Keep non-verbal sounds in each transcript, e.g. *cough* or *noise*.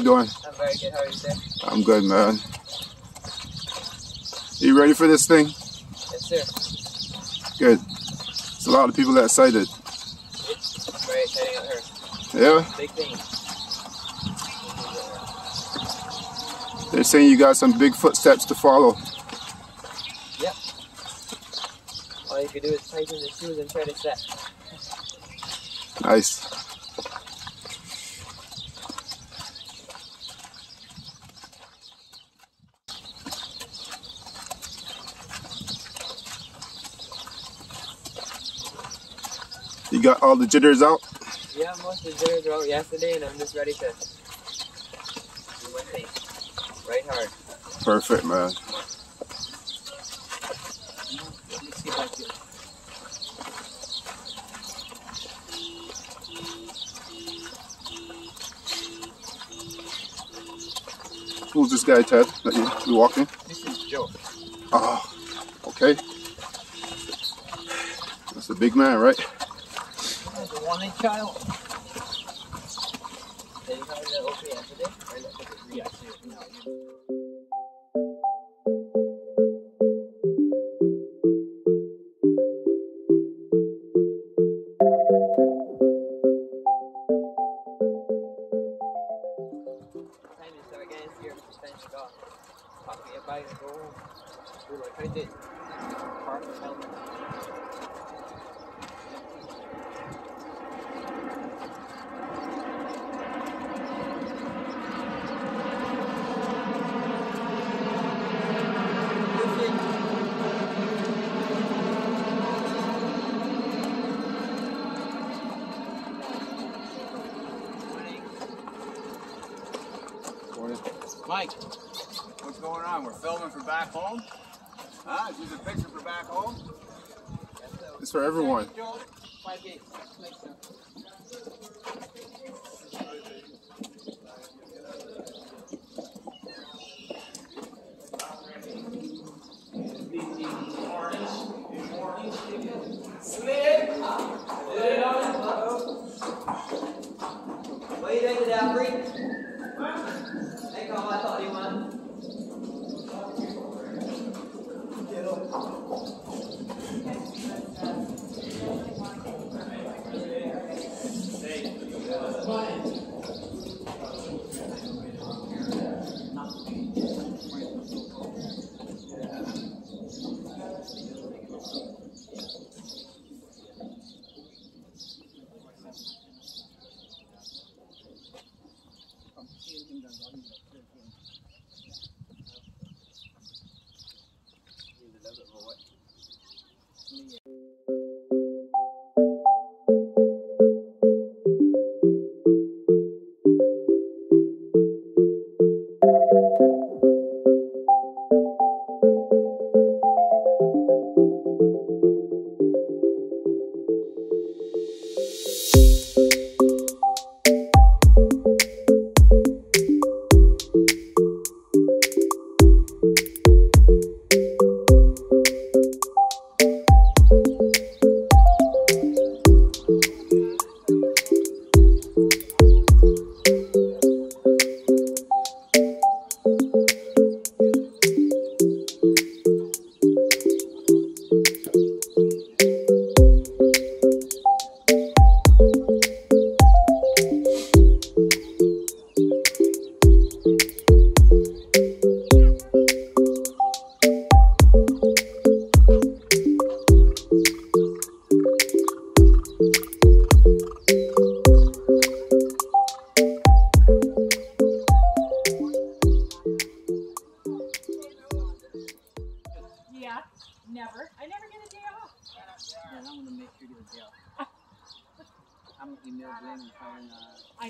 You doing? I'm very good. How are you? I'm good, man. You ready for this thing? Yes, sir. Good. There's a lot of people excited. I'm very her. Yeah? Big thing. They're saying you got some big footsteps to follow. Yep. All you can do is tighten the shoes and try to set. Nice. You got all the jitters out? Yeah, most of the jitters were out yesterday, and I'm just ready to do my thing. Right hard. Perfect, man. Let's get back to it. Who's this guy, Ted, that you, you walking? This is Joe. Oh, okay. That's a big man, right? One-inch child. Did you tell me that okay yesterday? Or let me react to it now? Time to start getting scared of suspension off. Pop a bag go. Do like I did. Park the helmet. Mike, what's going on? We're filming for back home? Huh? Is this a picture for back home? It's for everyone.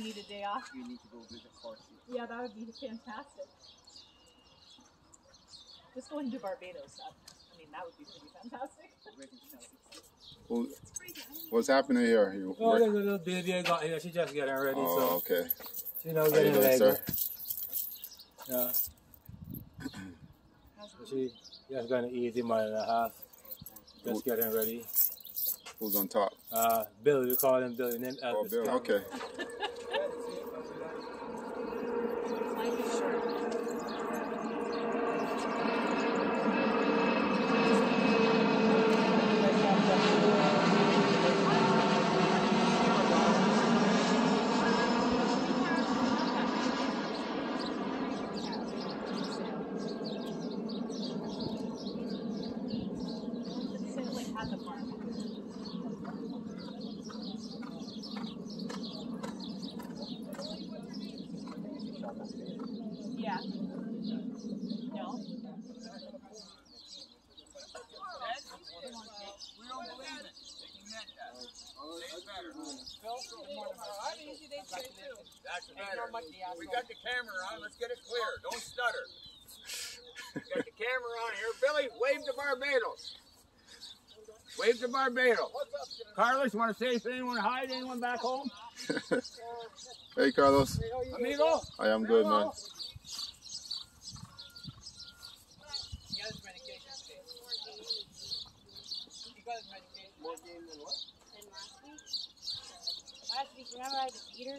I need a day off. you need to go visit Farsi. Yeah, that would be fantastic. Just going to Barbados. That, I mean, that would be pretty fantastic. *laughs* Who- What's happening here? You, Oh, there's a little baby I got here. She just getting ready, oh, okay. so she now How you getting doing, ready. sir? Yeah. she just got an easy mile and a half. Just getting ready. Who's on top? Uh, Billy. We call him Billy. Name, uh, oh, Billy. Okay. *laughs* We got the camera on. Let's get it clear. Don't stutter. got the camera on here. Billy, wave the Barbados. Wave the Barbados. Carlos, want to say if anyone hide anyone back home? *laughs* hey, Carlos. Amigo. I am good, man. Remember I had true.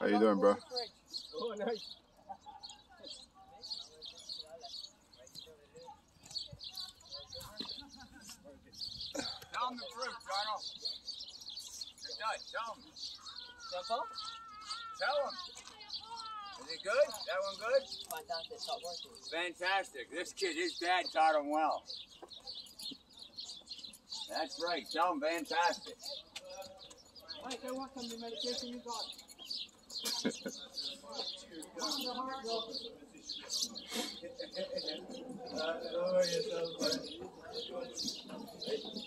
How you doing, bro? Oh, nice. Him the truth, Jono. Good night. Tell him. That's all? Tell him. Is it good? That one good? Fantastic. Stop working. Fantastic. This kid, his dad taught him well. That's right. Tell him fantastic. Mike, I want some of the medication you got.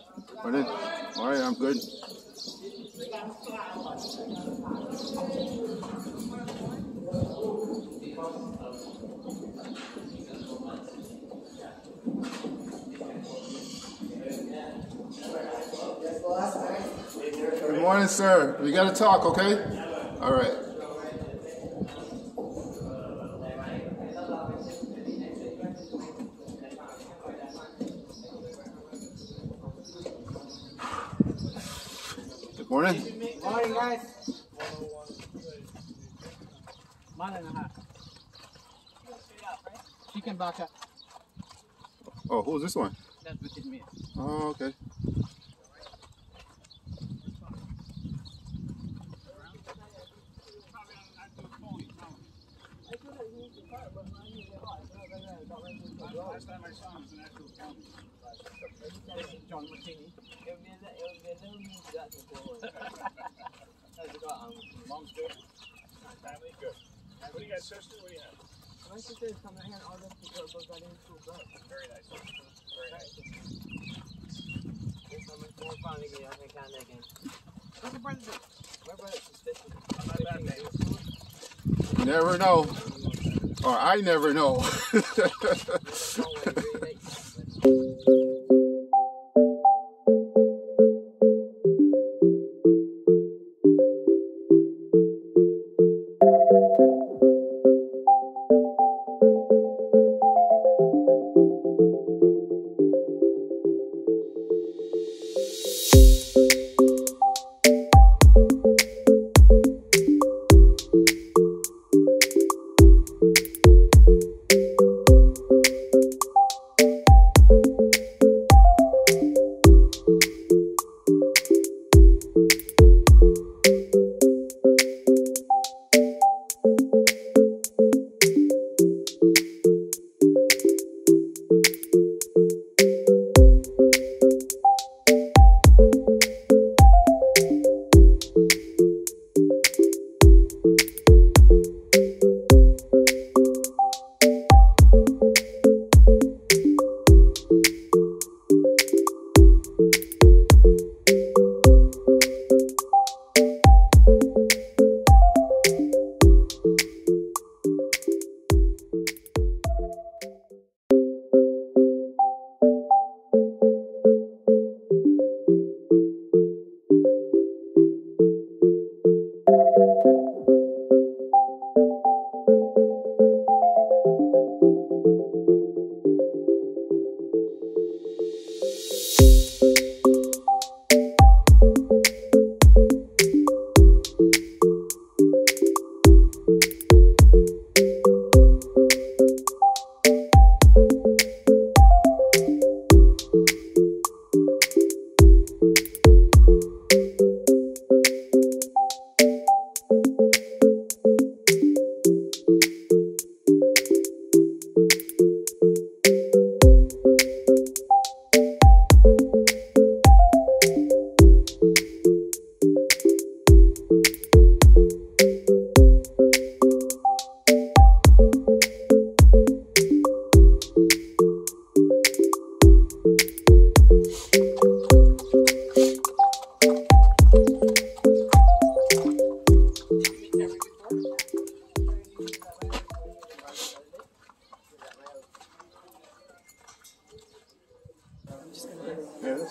*laughs* All right, I'm good. Good morning, sir. We got to talk, okay? All right. Good morning. Morning, guys. Mile and a half. Chicken baka. Oh, who's this one? That's what it means. Oh, okay. Last time I saw him was in actual county. John Martini. It would be a, li- it would be a little mean to that to go away. How's it got, um, Mom's good? Family good. What do you got, sister? What do you have? my sister is coming here and all this people both got in school, but Very. Very nice. this summer, never know. Or I never know. *laughs*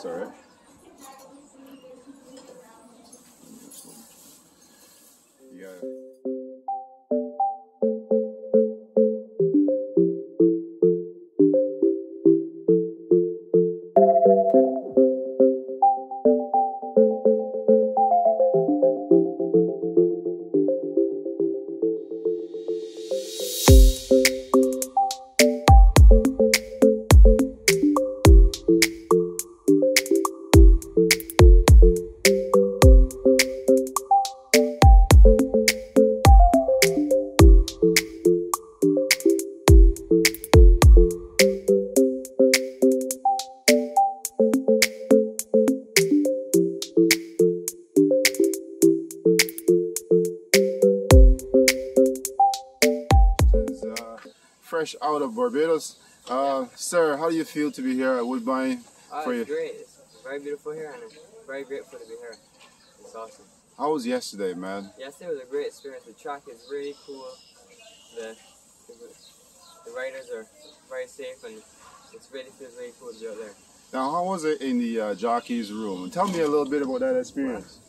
sorry. Fresh out of Barbados. Uh, sir, how do you feel to be here at Woodbine? Oh, For it's you. great. It's very beautiful here, and I'm very grateful to be here. It's awesome. How was yesterday, man? Yesterday was a great experience. The track is really cool. The the, the riders are very safe, and it's really feels really cool to be out there. Now, how was it in the uh, jockey's room? Tell me a little bit about that experience.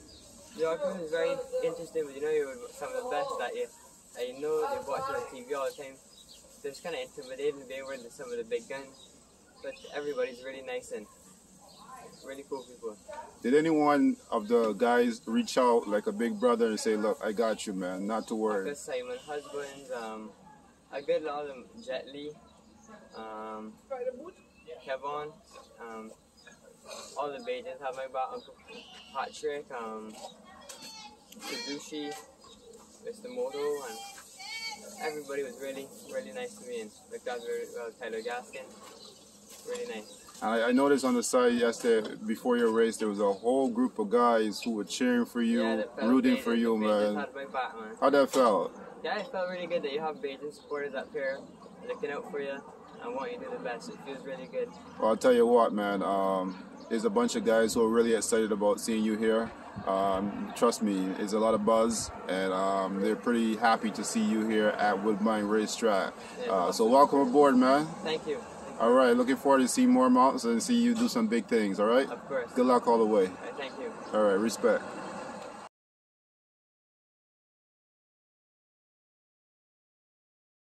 The argument is very interesting, but you know you're some of the best that you, that you know you watch on TV all the time. So it's kind of intimidating being with some of the big guns, but everybody's really nice and really cool people. Did anyone of the guys reach out like a big brother and say, "Look, I got you, man. Not to worry." Because Simon Husbands, um, a good lot of them, Jet Li, um, Kevon, um, all the Bajans have my back, Uncle Patrick, um, Kazushi, Mr. Moto, and everybody was really, really nice to me and looked after very well. Tyler Gaskin, really nice. I, I noticed on the side yesterday before your race there was a whole group of guys who were cheering for you, yeah, rooting for you, man. back, man. How that felt? Yeah, it felt really good that you have Bajan supporters up here looking out for you and want you to do the best. It feels really good. Well, I'll tell you what, man. Um, there's a bunch of guys who are really excited about seeing you here. Um, trust me, it's a lot of buzz, and um, they're pretty happy to see you here at Woodbine Racetrack. Uh, so welcome aboard, man. Thank you. All right, looking forward to see more mountains and see you do some big things. All right. Of course. Good luck all the way. Thank you. All right, respect.